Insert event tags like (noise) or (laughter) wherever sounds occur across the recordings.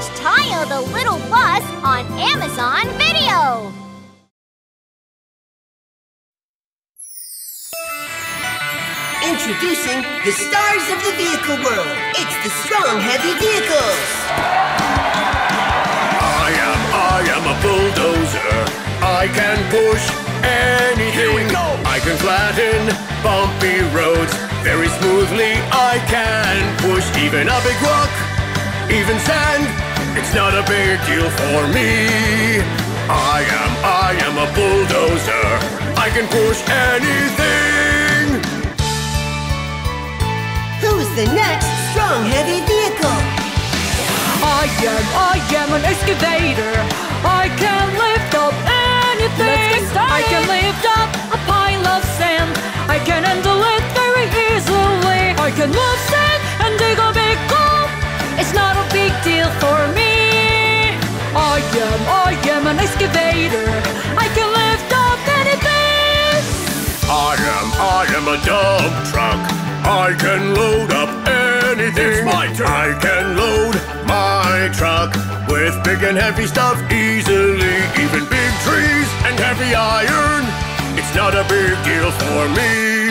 watch Tayo the Little Bus on Amazon Video. Introducing the stars of the vehicle world. It's the strong, heavy vehicles. I am, I am a bulldozer. I can push anything. Here we go. I can flatten bumpy roads very smoothly. I can push even a big rock, even sand. It's not a big deal for me. I am, I am a bulldozer. I can push anything. Who's the next strong, heavy vehicle? I am, I am an excavator. I can lift up anything. I can lift up a pile of sand. I can handle it very easily. I can move sand for me. I am, I am an excavator. I can lift up anything. I am, I am a dump truck. I can load up anything. It's my turn. I can load my truck with big and heavy stuff easily. Even big trees and heavy iron. It's not a big deal for me.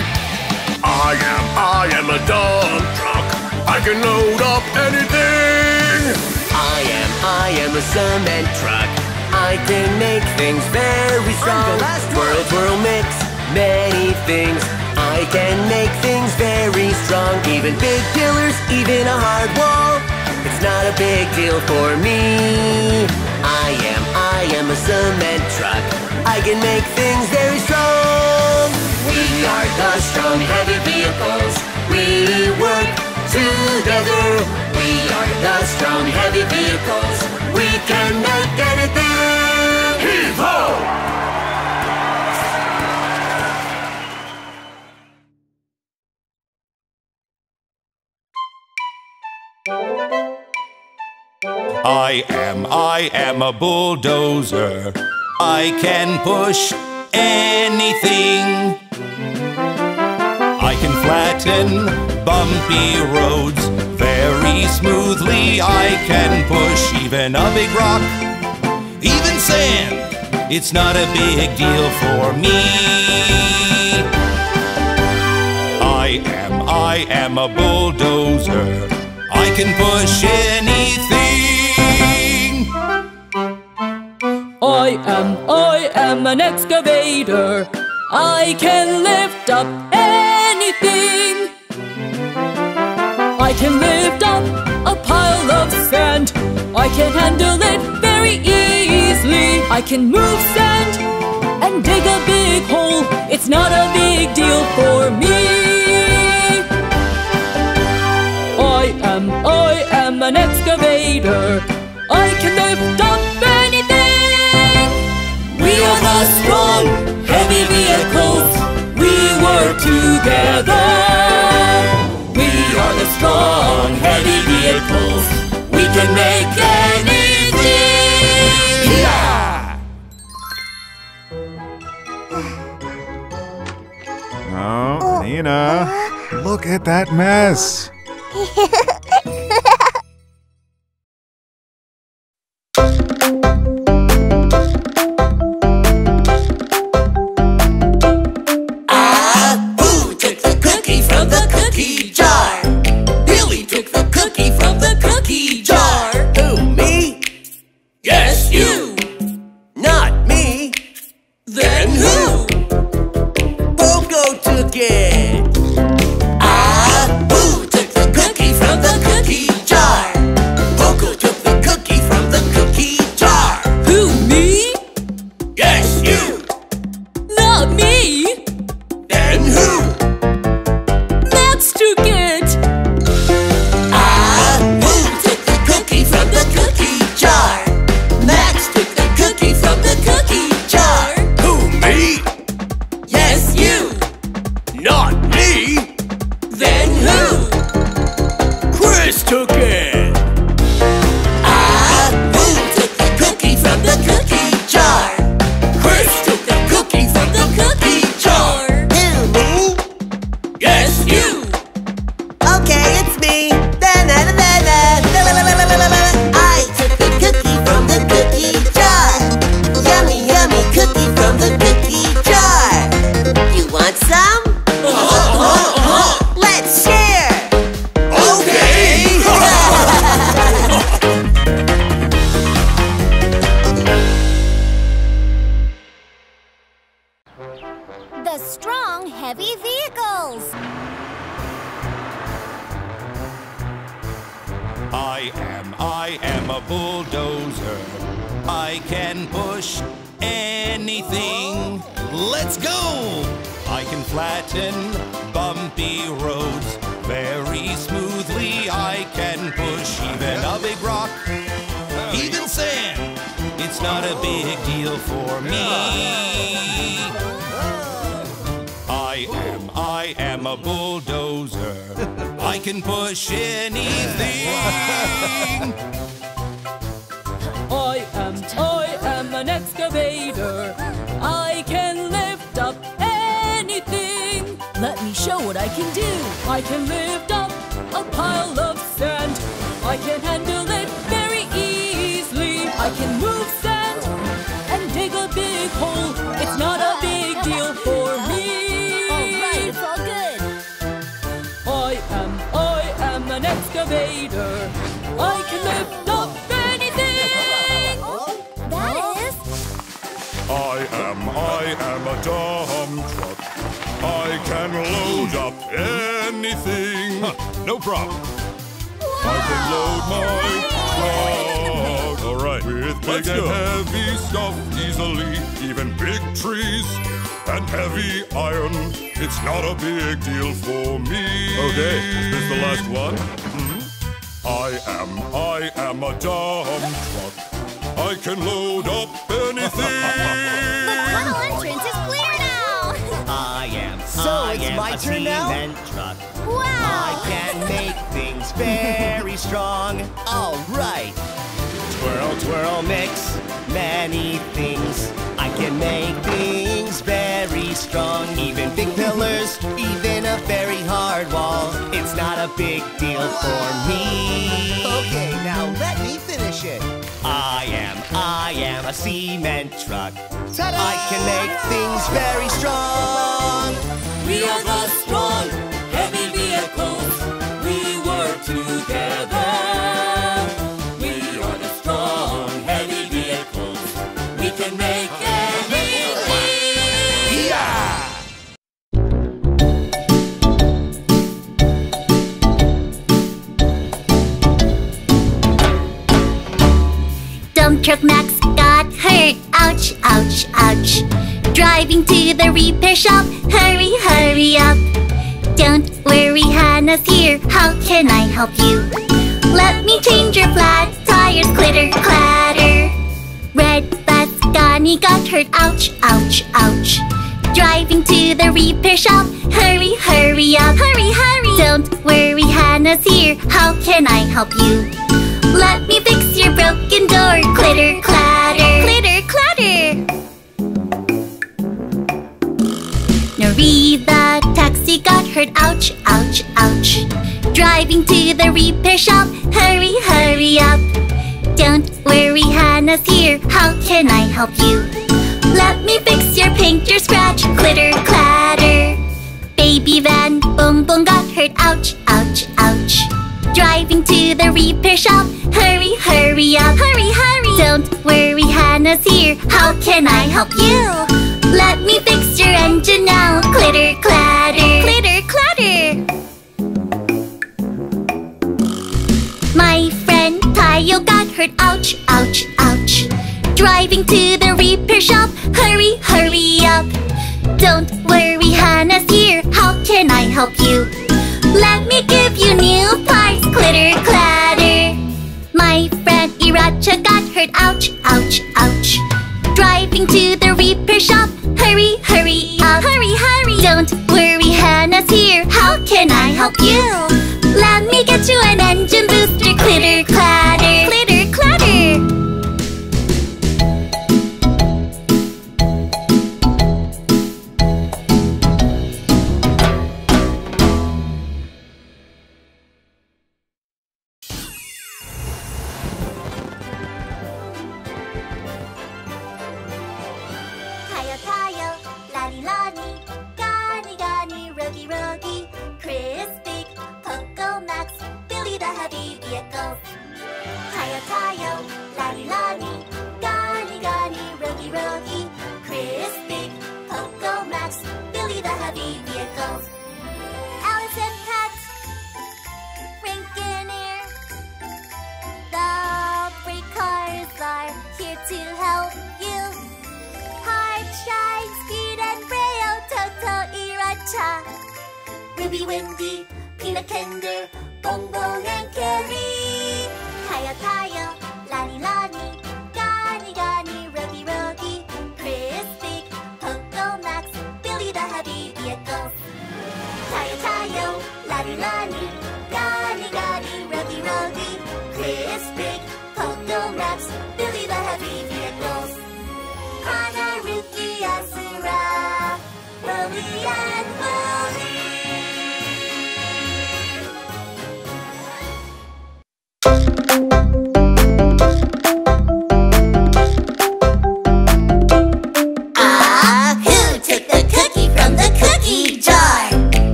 I am, I am a dump truck. I can load up anything. I am, I am a cement truck. I can make things very strong. Whirl, whirl, mix many things. I can make things very strong. Even big pillars, even a hard wall. It's not a big deal for me. I am, I am a cement truck. I can make things very strong. We are the strong, heavy vehicles. We work together. We are the strong, heavy vehicles. We can make anything. Heave ho! I am, I am a bulldozer. I can push anything. I can flatten bumpy roads very smoothly. I can push even a big rock, even sand. It's not a big deal for me. I am, I am a bulldozer. I can push anything. I am, I am an excavator. I can lift up anything. Can lift up a pile of sand. I can handle it very easily. I can move sand and dig a big hole. It's not a big deal for me. I am, I am an excavator. I can lift up anything. We are the strong, heavy vehicles. We work together. We are the strong, heavy vehicles. We can make anything. Yeah! Oh, Nina, look at that mess. (laughs) It's not a big deal for me. I am, I am a bulldozer. I can push anything. I am, I am an excavator. I can lift up anything. Let me show what I can do. I can lift up a pile of sand. I can handle big hole. It's not a big deal for me. Alright, it's all good. I am, I am an excavator. I can lift up anything. Oh, that is. I am, I am a dump truck. I can load up anything. no problem. I can load my truck. All right, with big Let's and go. heavy stuff easily, even big trees and heavy iron. It's not a big deal for me. Okay, is this the last one? Hmm? I am, I am a dump truck. I can load up anything. (laughs) The tunnel entrance is clear now. (laughs) I am. So I it's am my a turn now? cement truck. I can make things very (laughs) strong. All right. Twirl, twirl, mix many things. I can make things very strong. Even big pillars, even a very hard wall. It's not a big deal for me. Okay, now let me finish it. I am, I am a cement truck. Ta-da! I can make things very strong. We are the strong, heavy vehicles. We work together. Make. Yeah! Dump truck Max got hurt. Ouch, ouch, ouch. Driving to the repair shop. Hurry, hurry up. Don't worry, Hannah's here. How can I help you? Let me change your flat tires. Clitter, clatter. Red bus got hurt. Ouch, ouch, ouch. Driving to the repair shop. Hurry, hurry up. Hurry, hurry. Don't worry, Hannah's here. How can I help you? Let me fix your broken door. Clitter, clatter. Clitter, clatter. Nuri the taxi got hurt. Ouch, ouch, ouch. Driving to the repair shop. Hurry, hurry up. Don't worry, Hannah's here. How can I help you? Let me fix your paint, your scratch. Clitter, clatter. Baby van, boom, boom got hurt. Ouch, ouch, ouch. Driving to the repair shop. Hurry, hurry up. Hurry, hurry. Don't worry, Hannah's here. How can I help you? Let me fix your engine now. Clitter, clatter. Clitter, clatter. Tayo got hurt. Ouch, ouch, ouch. Driving to the repair shop. Hurry, hurry up. Don't worry, Hannah's here. How can I help you? Let me give you new parts. Clitter, clatter. My friend Iracha got hurt. Ouch, ouch, ouch. Driving to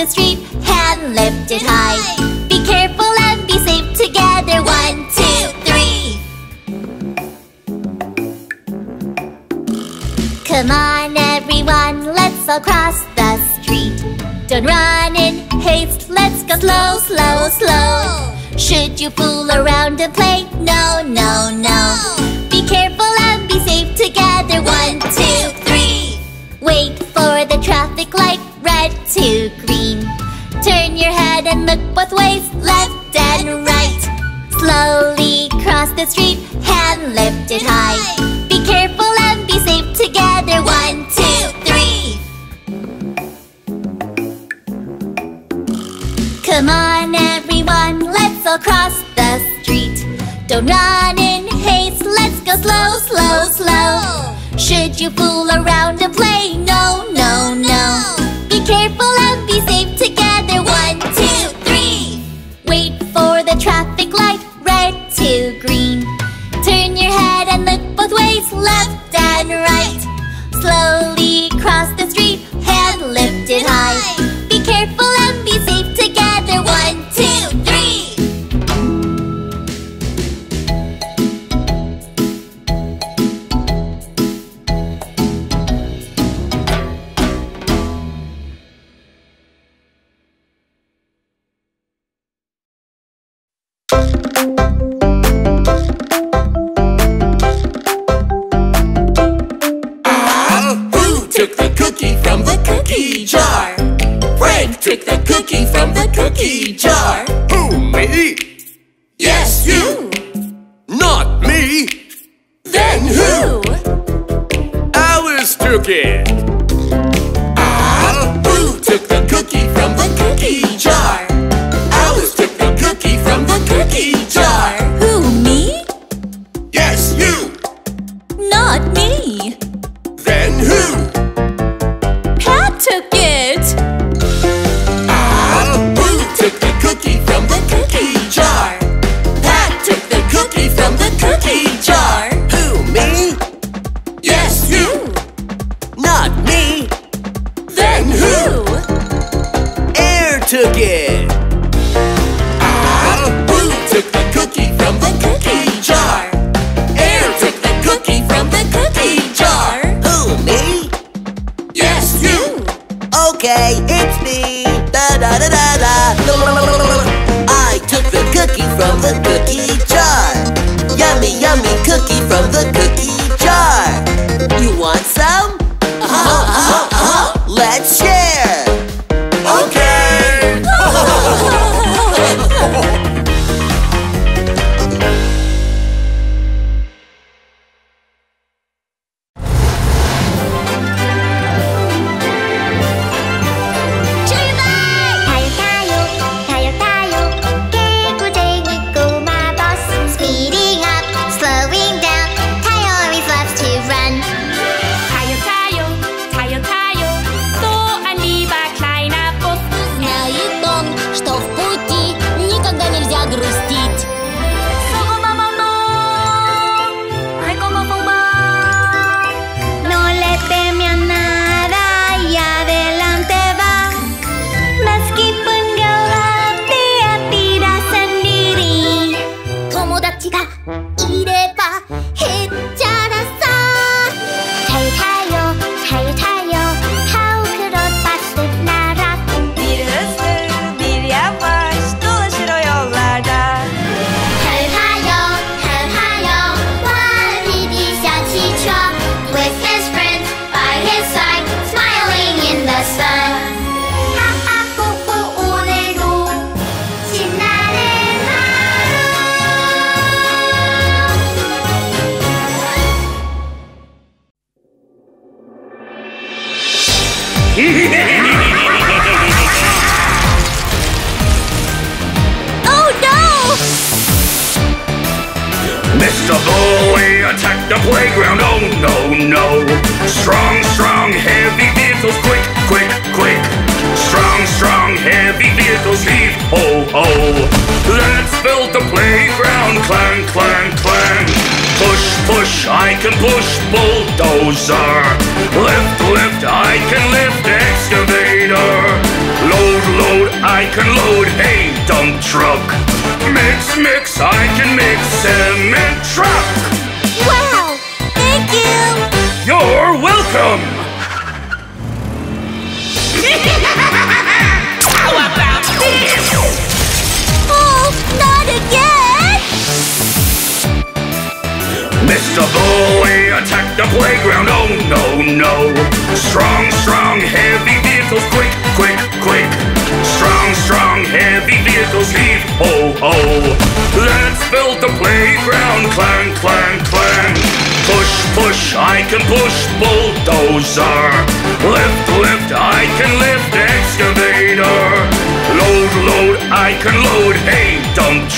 the street, hand lifted high. Be careful and be safe together. One, two, three. Come on, everyone, let's all cross the street. Don't run in haste, let's go slow, slow, slow. Should you fool around and play? No, no, no. Be careful and be safe together. One, two, three. Wait for the traffic light, red to and look both ways, left and right. Slowly cross the street, hand lifted high. Be careful and be safe together. One, two, three. Come on, everyone, let's all cross the street. Don't run in haste, let's go slow, slow, slow. Should you fool around and play? No, no, no. Be careful and be safe to green. Turn your head and look both ways, left and right. Slowly cross the street, cookie from the cookie jar. Who, me? Yes, you. Not me. Then who? Alice took it. Ah, who took the cookie from the cookie jar? Alice took the cookie from the cookie jar.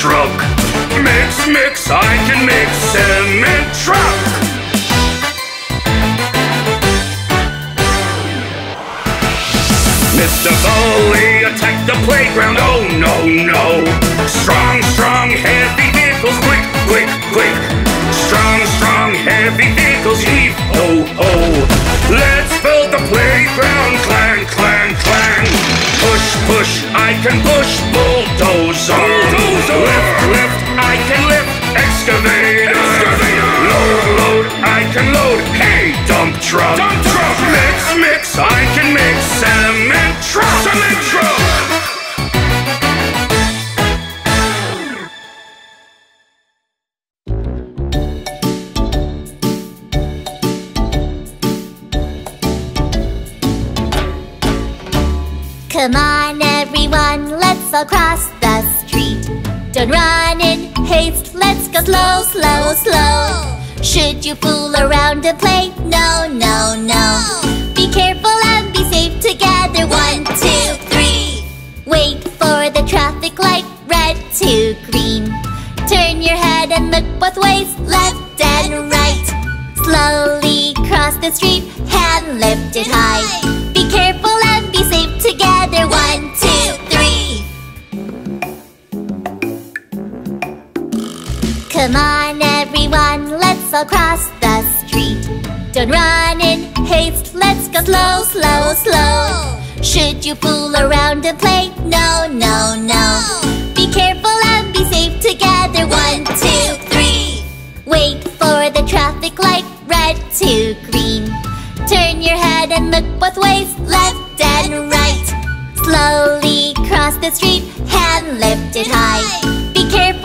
Truck! Mix, mix, I can mix! Cement truck! Mr. Bully, attack the playground! Oh no, no! Strong, strong, heavy vehicles! Quick, quick, quick! Strong, strong, heavy vehicles! Heave, ho, ho! Let's I can push! Bulldozer! Bulldozer! Don't haste, let's go slow, slow, slow. Should you fool around and play? No, no, no. Be careful and be safe together. One, two, three. Wait for the traffic light, red to green. Turn your head and look both ways, left Come on, everyone, let's all cross the street. Don't run in haste, let's go slow, slow, slow. Should you fool around and play? No, no, no. Be careful and be safe together. One, two, three. Wait for the traffic light, red to green. Turn your head and look both ways, left and right. Slowly cross the street, hand lifted high. Be careful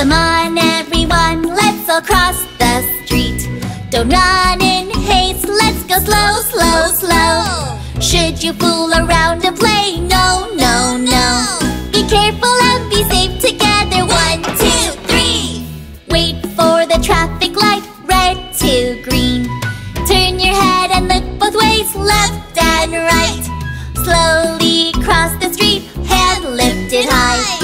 Come on, everyone, let's all cross the street. Don't run in haste, let's go slow, slow, slow. Should you fool around and play? No, no, no. Be careful and be safe together. One, two, three. Wait for the traffic light, red to green. Turn your head and look both ways, left and right. Slowly cross the street, hand lifted high.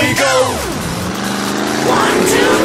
We go. One, two,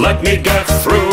let me get through.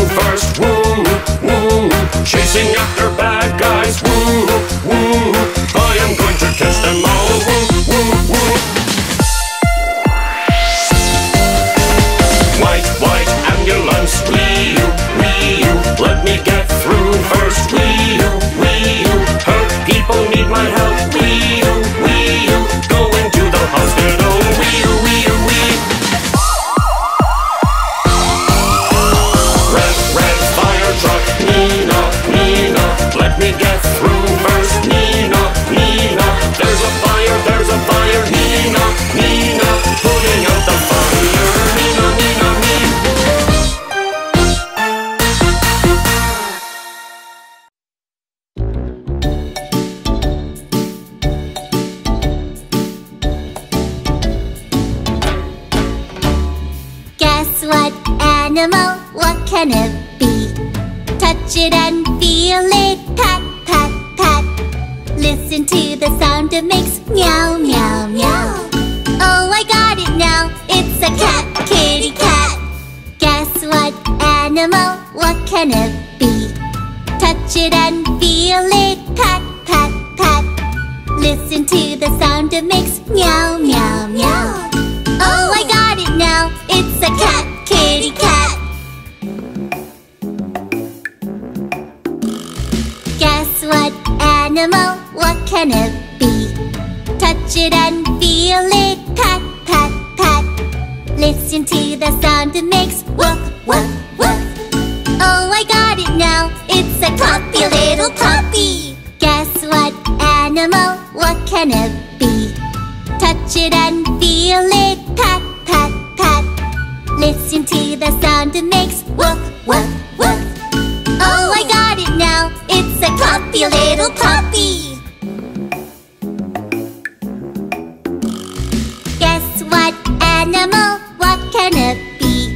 animal, what can it be?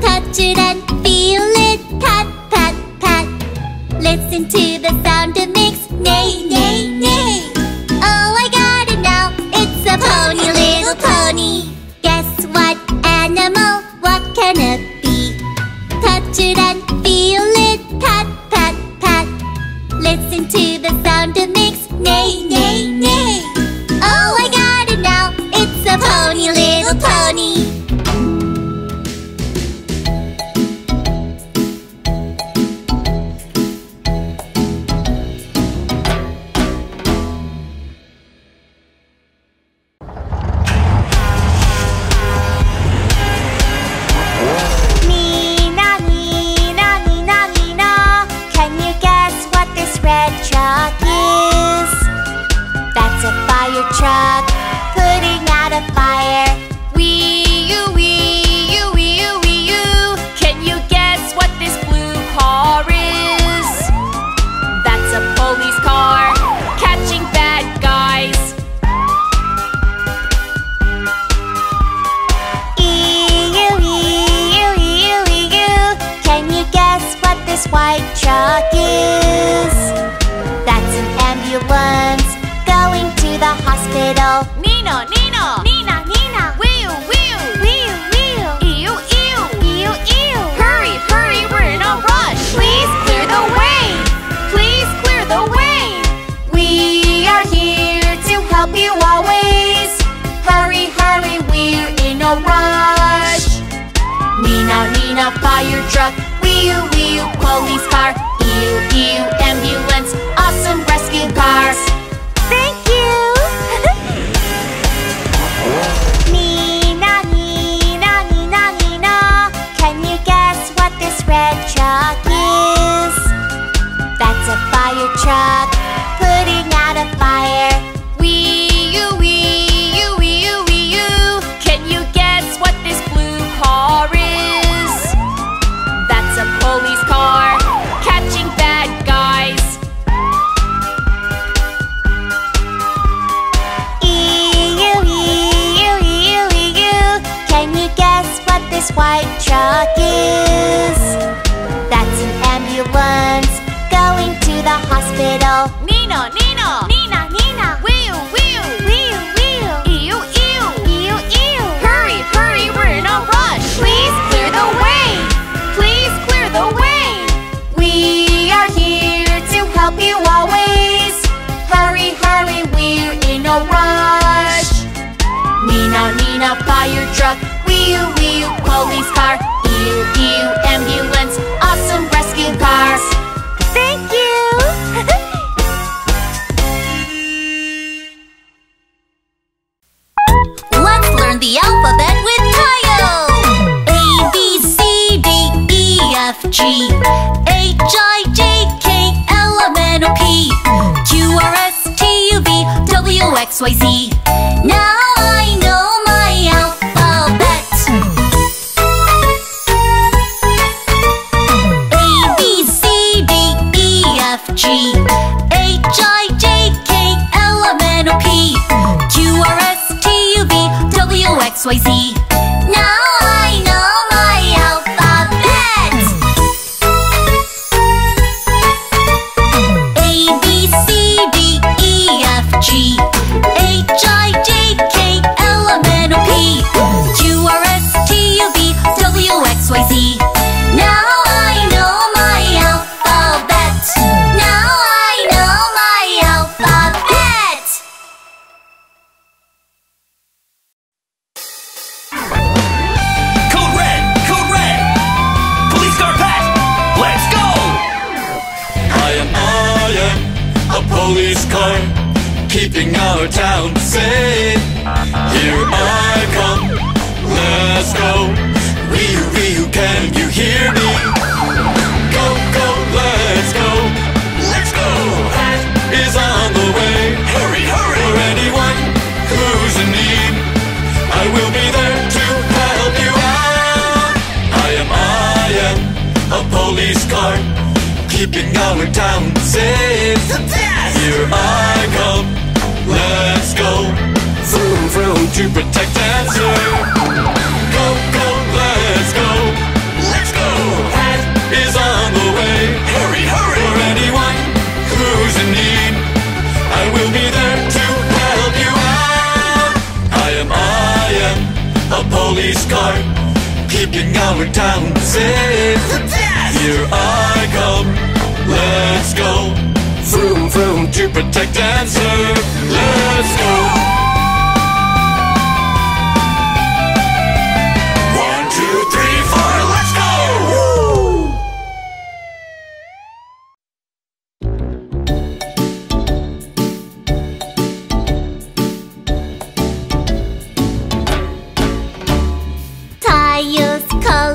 Touch it and feel it, pat, pat, pat. Listen to the sound it makes, neigh, neigh, neigh. Oh, I got it now, it's a pony, little pony. Guess what animal, what can it be? Touch it and feel it, pat, pat, pat. Listen to the sound it makes, neigh, neigh, neigh. Oh, I got it now, it's a pony, little pony.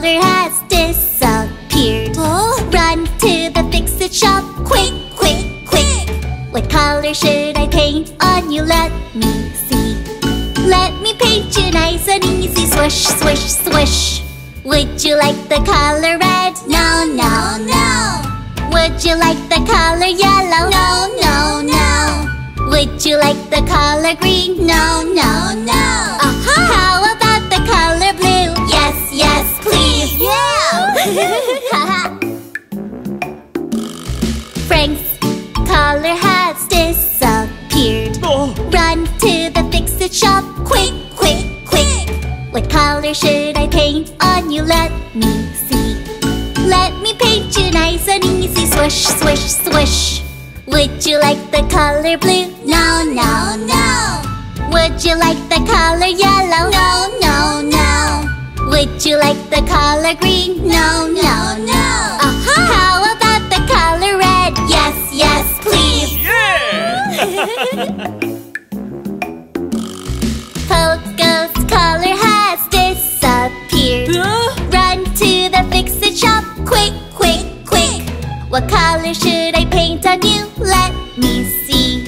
Color has disappeared. Run to the fix-it shop, quick, quick, quick. What color should I paint on you? Let me see. Let me paint you nice and easy. Swish, swish, swish. Would you like the color red? No, no, no. Would you like the color yellow? No, no, no. Would you like the color green? No, no, no. Uh-huh. How about the color blue? Yes, yes. Yeah. (laughs) Frank's collar has disappeared. Oh. Run to the fix-it shop, quick, quick, quick. What color should I paint on you? Let me see. Let me paint you nice and easy. Swish, swish, swish. Would you like the color blue? No, no, no. Would you like the color yellow? No, no, no. Would you like the color green? No, no, no. Uh-huh. How about the color red? Yes, yes, please. (laughs) Yeah! Poco's color has disappeared. Run to the fix-it shop, quick, quick, quick. What color should I paint on you? Let me see.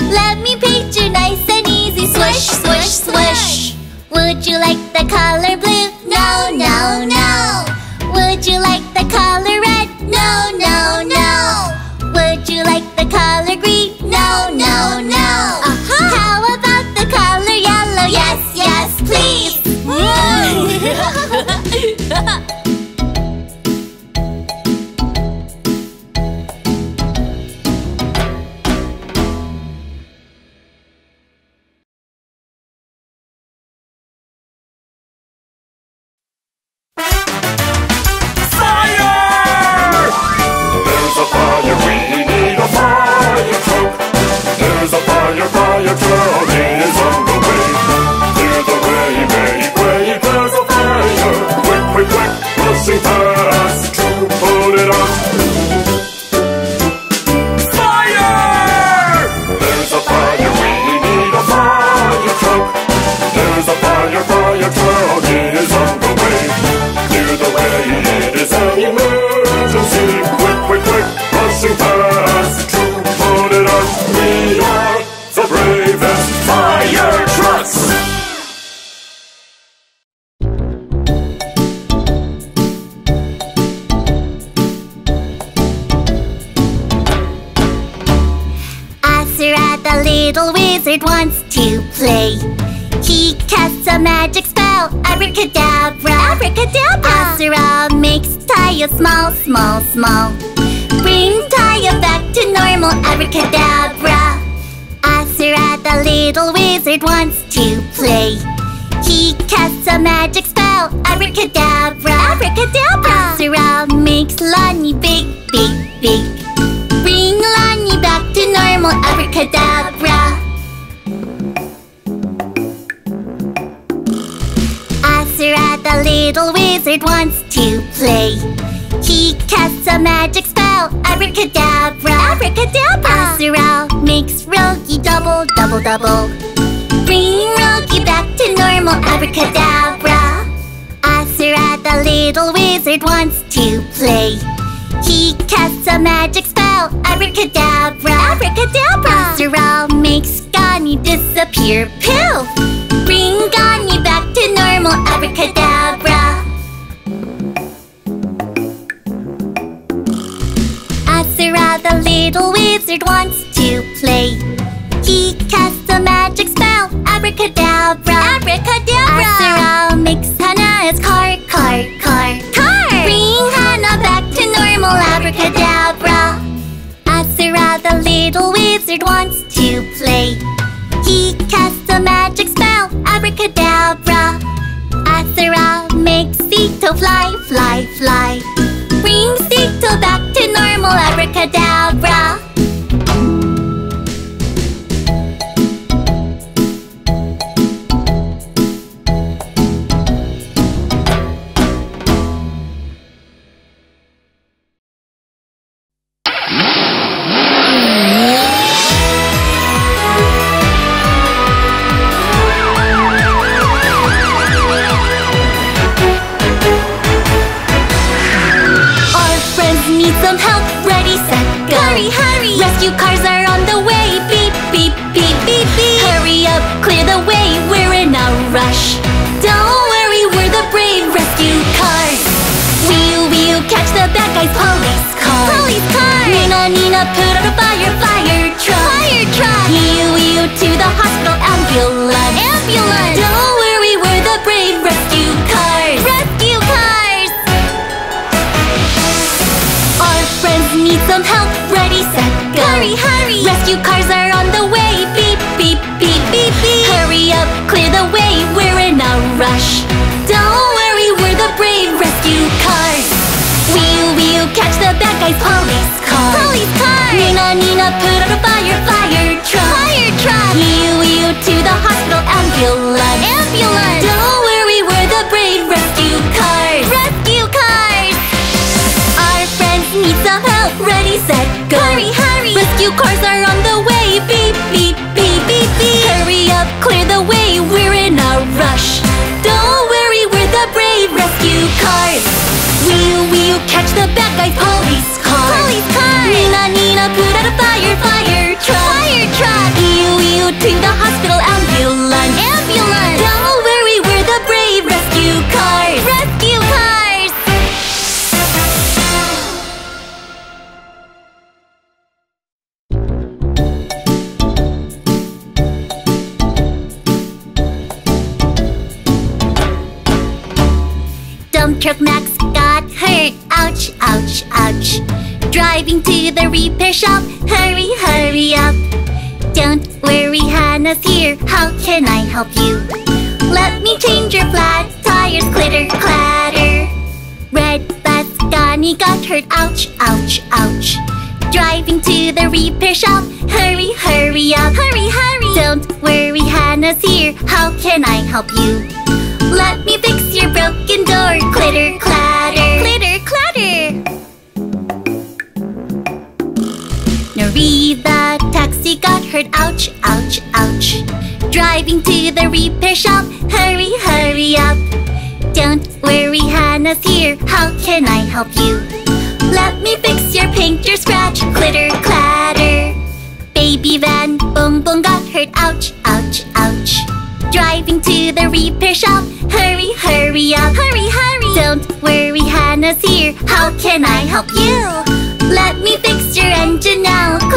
Let me paint you nice and easy. Swish, swish, swish. Would you like the color blue? No, no, no. Little wizard, wants to play. He casts a magic spell, abracadabra. Abracadabra. Asura makes Gani disappear. Poof! Bring Gani back to normal, abracadabra. Asura, the little wizard, wants to play. He casts a magic spell, abracadabra. Abracadabra. Asura makes Hana's car, car, car. Car! Bring Hana back to normal, abracadabra. Asura, the little wizard, wants to play. He casts a magic spell, abracadabra. Asura makes Sito fly, fly, fly. Bring Sito back to normal, abracadabra. Cars are on the way. Beep, beep, beep, beep, beep. Hurry up, clear the way. We're in a rush. Don't worry, we're the brave rescue cars. Wheel, wheel, catch the bad guys. Police car. Police car. Nina, Nina, put out a fire. Fire truck. Fire truck. Wheel, wheel to the hospital. Ambulance. Ambulance. Don't worry, we're the brave rescue cars. Rescue cars. Our friends need some help. Ready, set, go. Hurry, hurry. Rescue cars are the bad guys. Police car. Police car. Nina, Nina, put out a fire. Fire truck. Fire truck. Wheel, wheel to the hospital. Ambulance. Ambulance. Repair shop. Hurry, hurry up. Don't worry, Hana's here. How can I help you? Let me change your flat tires. Clitter, clatter. Red bus Gani got hurt. Ouch, ouch, ouch. Driving to the repair shop. Hurry, hurry up. Hurry, hurry. Don't worry, Hana's here. How can I help you? Let me fix your broken door. Clitter, clatter. Clitter, Nuri, the taxi got hurt. Ouch, ouch, ouch. Driving to the repair shop. Hurry, hurry up. Don't worry, Hana's here. How can I help you? Let me fix your paint, your scratch. Clitter, clatter. Baby van, boom, boom, got hurt. Ouch, ouch, ouch. Driving to the repair shop. Hurry, hurry up. Hurry, hurry. Don't worry, Hana's here. How can I help you? Let me fix your engine.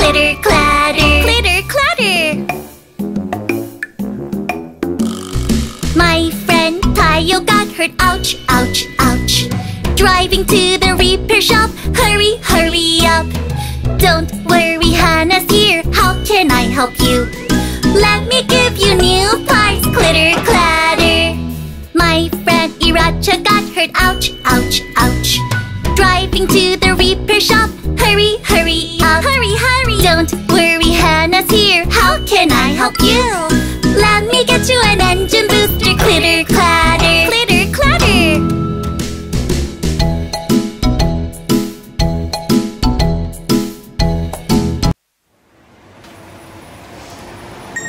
Clitter, clatter Clitter, clatter My friend Tayo got hurt. Ouch, ouch, ouch. Driving to the repair shop. Hurry, hurry up. Don't worry, Hana's here. How can I help you? Let me give you new parts Clitter, clatter My friend Iracha got hurt. Ouch, ouch, ouch. Driving to the repair shop. Hurry, hurry up. Hurry, hurry don't worry, Hana's here, how can I help you? Let me get you an engine booster, clitter clatter. Clitter clatter.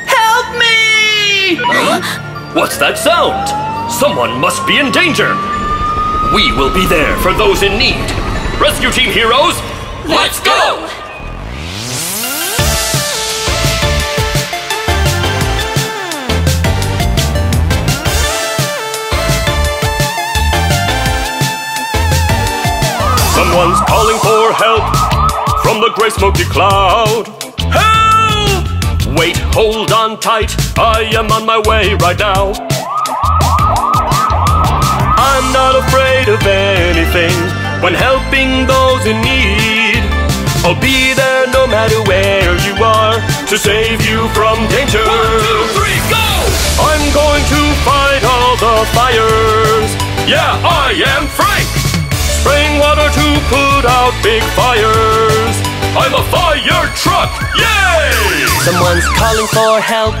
Help me! (gasps) What's that sound? Someone must be in danger. We will be there for those in need. Rescue team heroes, let's go! Someone's calling for help from the gray smoky cloud. Help! Wait, hold on tight. I am on my way right now. I'm not afraid of anything when helping those in need. I'll be there no matter where you are to save you from danger. One, two, three, go! I'm going to fight all the fires. Yeah, I am Frank. Big fires. I'm a fire truck. Yay! Someone's calling for help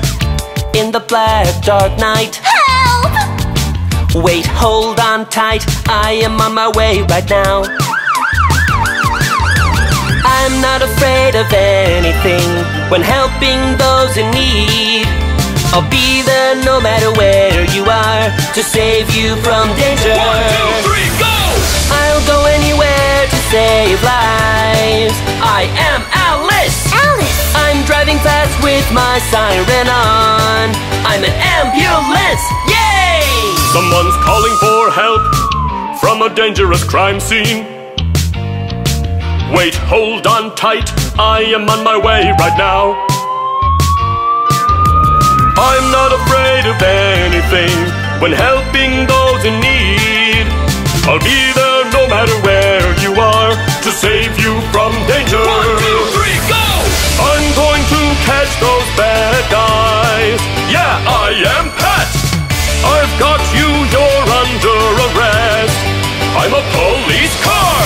in the black dark night. Help! Wait, hold on tight. I am on my way right now. I'm not afraid of anything when helping those in need. I'll be there no matter where you are to save you from danger. One, two, three, go! I'll go anywhere to save lives. I am Alice. Alice! I'm driving fast with my siren on. I'm an ambulance. Yay! Someone's calling for help from a dangerous crime scene. Wait, hold on tight. I am on my way right now. I'm not afraid of anything when helping those in need. I'll be there no matter where you are to save you from danger. One, two, three, go! I'm going to catch those bad guys. Yeah, I am Pat. I've got you, you're under arrest. I'm a police car.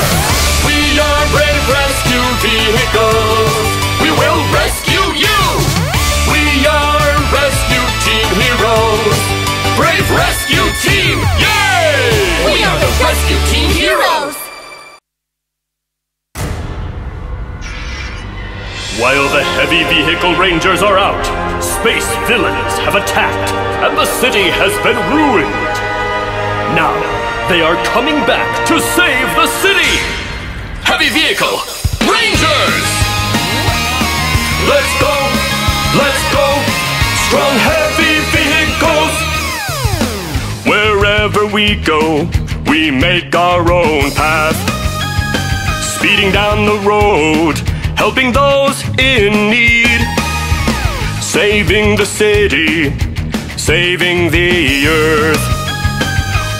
We are brave rescue vehicles. We will rescue you. We are rescue team heroes. Brave rescue team, yay! We are the rescue team heroes! While the heavy vehicle rangers are out, space villains have attacked, and the city has been ruined. Now, they are coming back to save the city! Heavy vehicle rangers! Let's go! Let's go! Strong heavy vehicles! Wherever we go, we make our own path. Speeding down the road, helping those in need. Saving the city, saving the earth.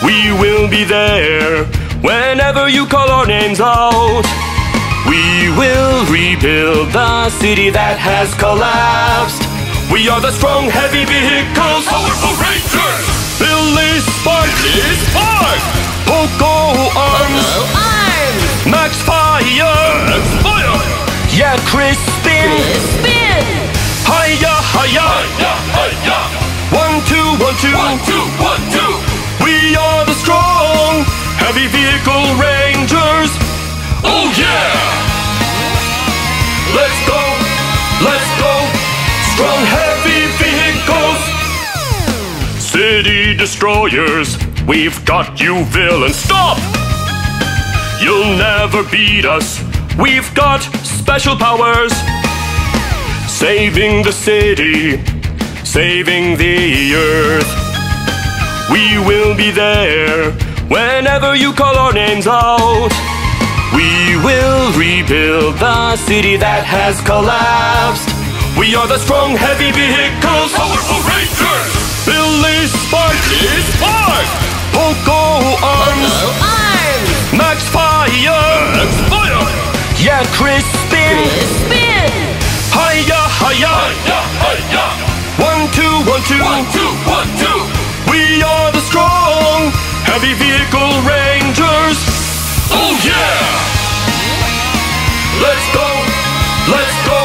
We will be there whenever you call our names out. We will rebuild the city that has collapsed. We are the strong, heavy vehicles, powerful rangers. Billy Sparky Spark, Poco Arms, Arms! Max Fire, Max Fire. Yeah, Chris Spin. We are the strong, heavy vehicle rangers. Oh yeah! Let's go, let's go. Strong, heavy vehicles. City destroyers, we've got you villains. Stop! You'll never beat us. We've got special powers. Saving the city, saving the earth. We will be there whenever you call our names out. We will rebuild the city that has collapsed. We are the strong, heavy vehicles, powerful rangers. Billy Sparky is Spark. Poco Arms. Poco Arms. Max Fire. Max Fire. Yeah, Chris Spin. Crispin hiya, hiya, hiya. One two, one two, one two, one two. We are the strong heavy vehicle rangers. Oh yeah! Let's go, let's go.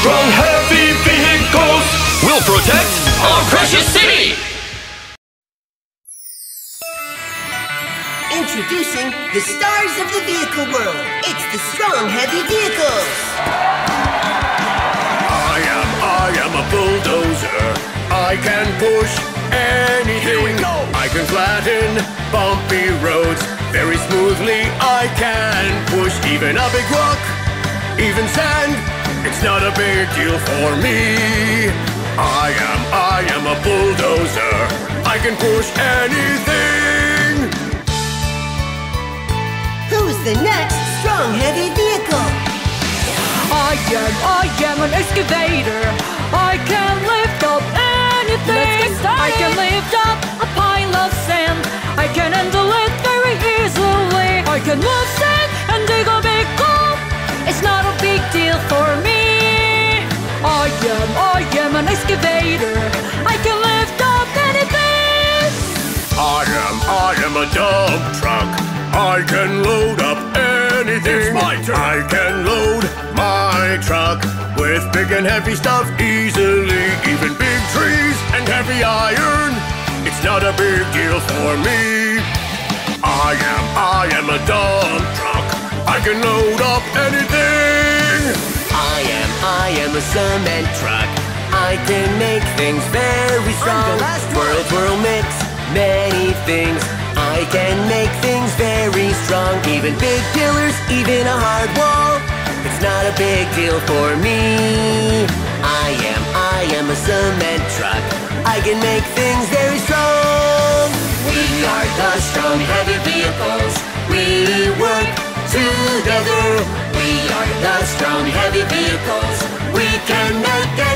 Strong heavy vehicles will protect our precious city. Introducing the stars of the vehicle world. It's the strong heavy vehicles. I am, a bulldozer. I can push anything. Here we go. I can flatten bumpy roads very smoothly. I can push even a big rock, even sand. It's not a big deal for me. I am, I am a bulldozer. I can push anything. Who's the next strong, heavy vehicle? I am, I am an excavator. I can lift up anything. I can lift up a pile of sand. I can handle it very easily. I can move sand and dig a big hole. It's not a big deal for me. I am, I am an excavator. I can lift up anything. I am, I am a dump truck. I can load up anything. It's my turn. I can load truck with big and heavy stuff easily. Even big trees and heavy iron. It's not a big deal for me. I am, I am a dump truck. I can load up anything. I am, I am a cement truck. I can make things very strong. last one. Whirl, mix, many things. I can make things very strong. Even big pillars, even a hard wall. Not a big deal for me. I am, I am a cement truck. I can make things very strong. We are the strong, heavy vehicles. We work together. We are the strong, heavy vehicles. We can make anything.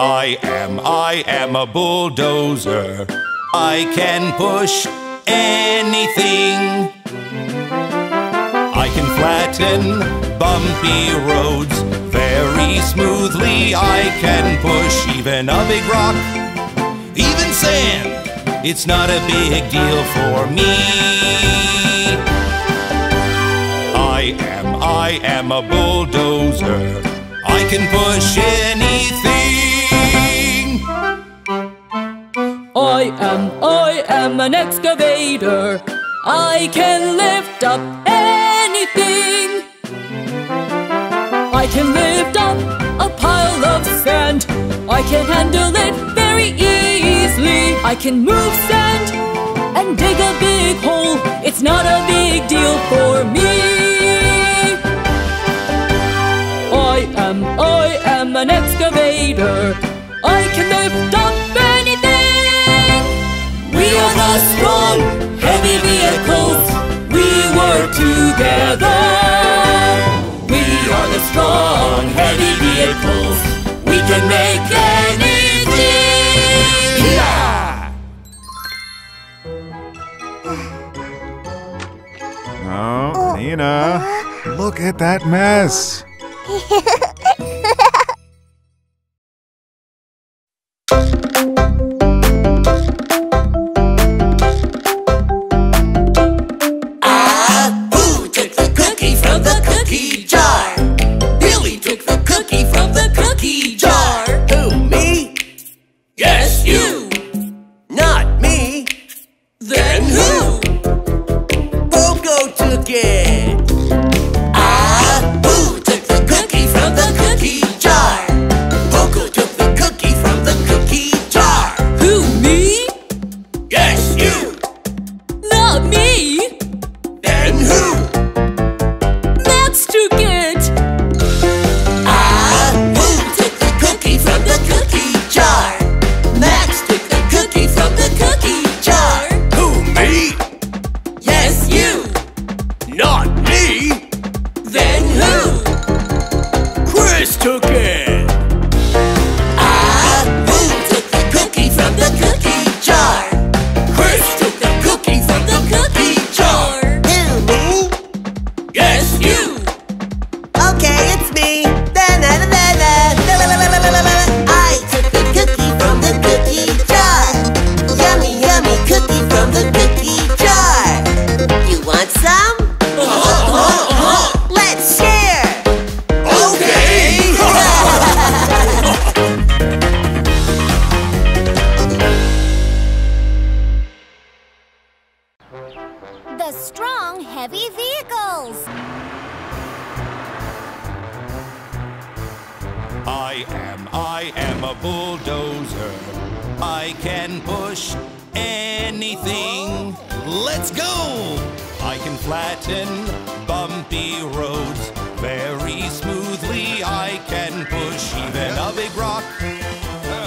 I am, I am a bulldozer. I can push anything. I can flatten bumpy roads very smoothly. I can push even a big rock, even sand. It's not a big deal for me. I am, I am a bulldozer. I can push anything. I am, I am an excavator. I can lift up anything. I can lift up a pile of sand. I can handle it very easily. I can move sand and dig a big hole. It's not a big deal for me. Am, I am an excavator. I can lift up anything. We are the strong, heavy vehicles. We work together. We are the strong, heavy vehicles. We can make anything. Yeah! Oh, Nina, look at that mess. (laughs)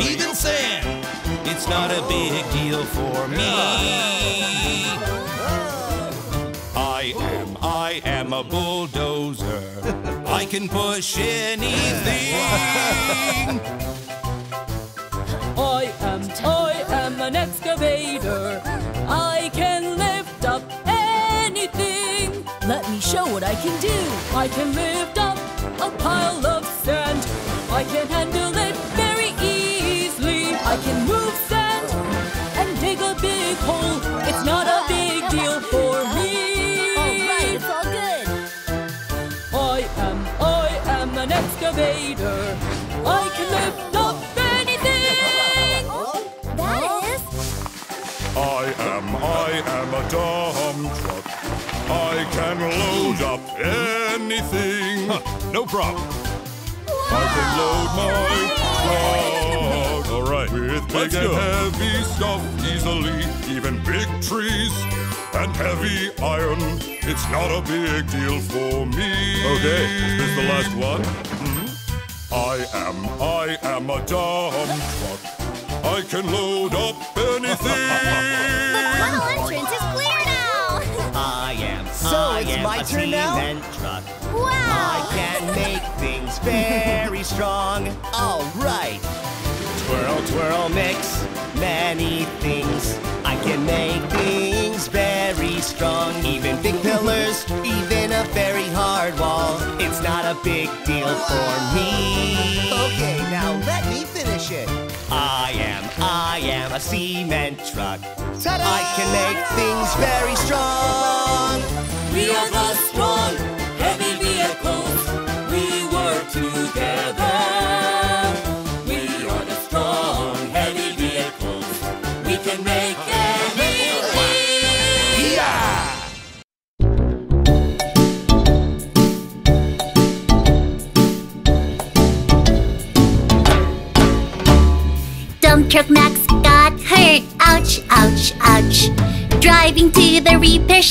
even sand. It's not a big deal for me. I am, I am a bulldozer. I can push anything. I am, I am an excavator. I can lift up anything. Let me show what I can do. I can lift up a pile of sand. I can handle am a dump truck. I can load up anything. No problem. I can load my truck. All right. With big Let's and go. heavy stuff easily, even big trees and heavy iron. It's not a big deal for me. Okay, is this the last one? Hmm? I am, I am a dump truck. I can load up anything. (laughs) my a turn now? cement truck. wow. I can make things very strong. All right. Twirl, twirl, mix many things. I can make things very strong. Even big pillars, even a very hard wall. It's not a big deal for me. Okay, now let me finish it. I am, I am a cement truck. I can make things very strong.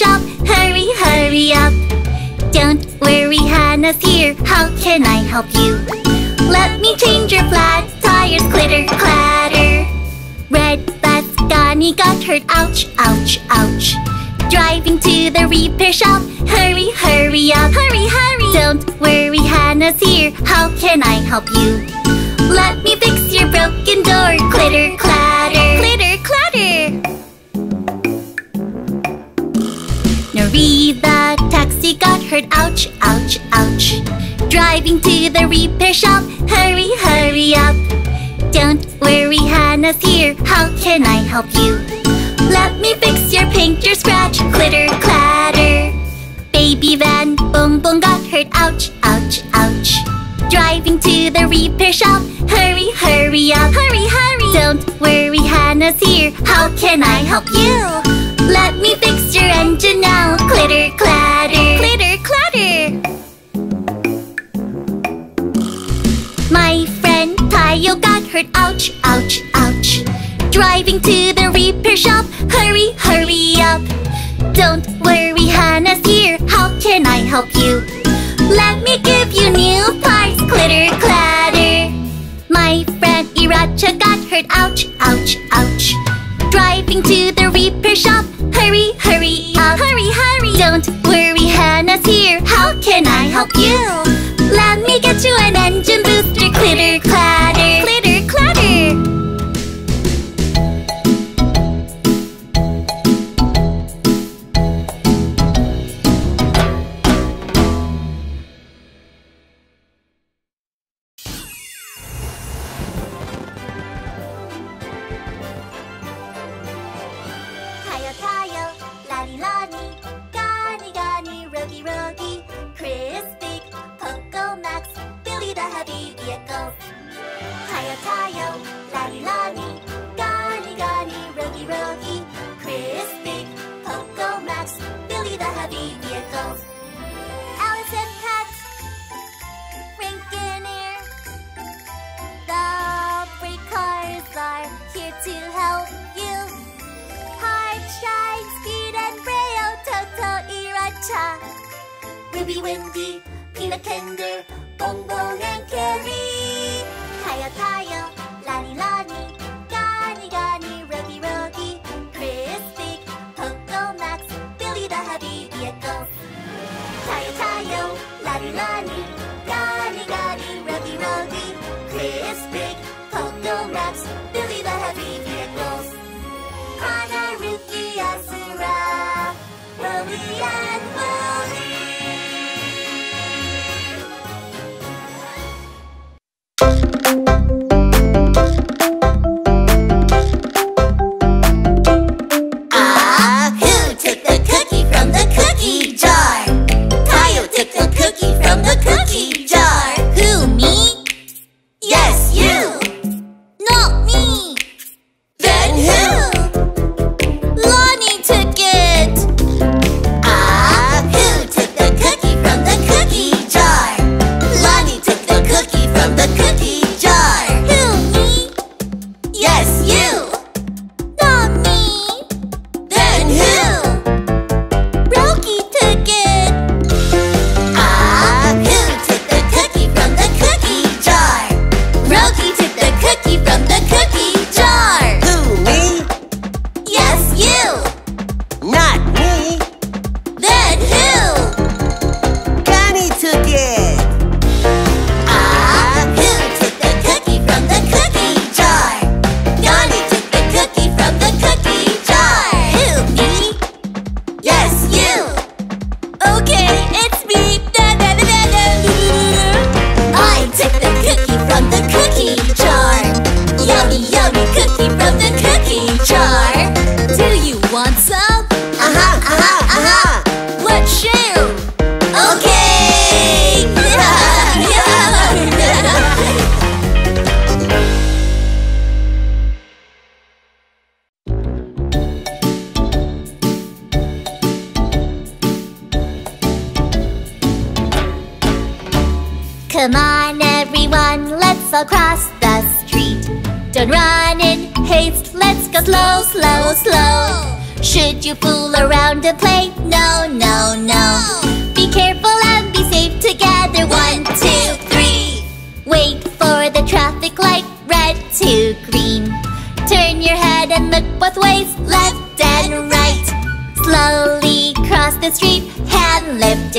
Shop. Hurry, hurry up. Don't worry, Hana's here. How can I help you? Let me change your flat tires. Clitter, clatter. Red bus Gani got hurt. Ouch, ouch, ouch. Driving to the repair shop. Hurry, hurry up. Hurry, hurry. Don't worry, Hana's here. How can I help you? Let me fix your broken door. Clitter, clatter. Got hurt. Ouch, ouch, ouch. Driving to the repair shop. Hurry, hurry up. Don't worry, Hana's here. How can I help you? Let me fix your painter scratch. Clitter, clatter. Baby van, boom, boom, got hurt. Ouch, ouch, ouch. Driving to the repair shop. Hurry, hurry up. Hurry, hurry. Don't worry, Hana's here. How can I help you? Let me fix your engine Tayo got hurt. Ouch, ouch, ouch. Driving to the repair shop. Hurry, hurry up. Don't worry, Hana's here. How can I help you? Let me give you new parts. Clatter.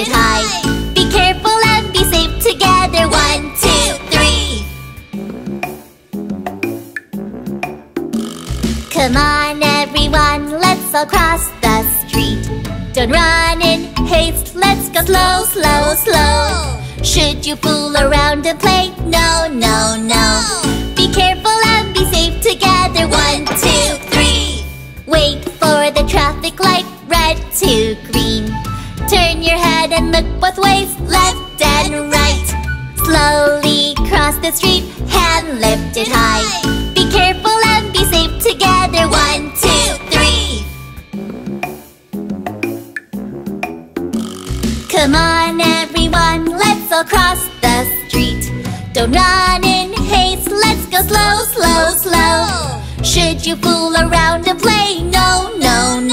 it high. Be careful and be safe together. One, two, three. Come on, everyone, let's all cross the street. Don't run in haste, let's go slow, slow, slow. Should you fool around and play? No, no, no. both ways, left and right. Slowly cross the street, hand lifted high. Be careful and be safe together. One, two, three. Come on, everyone, let's all cross the street. Don't run in haste, let's go slow, slow, slow. Should you fool around and play? No, no, no.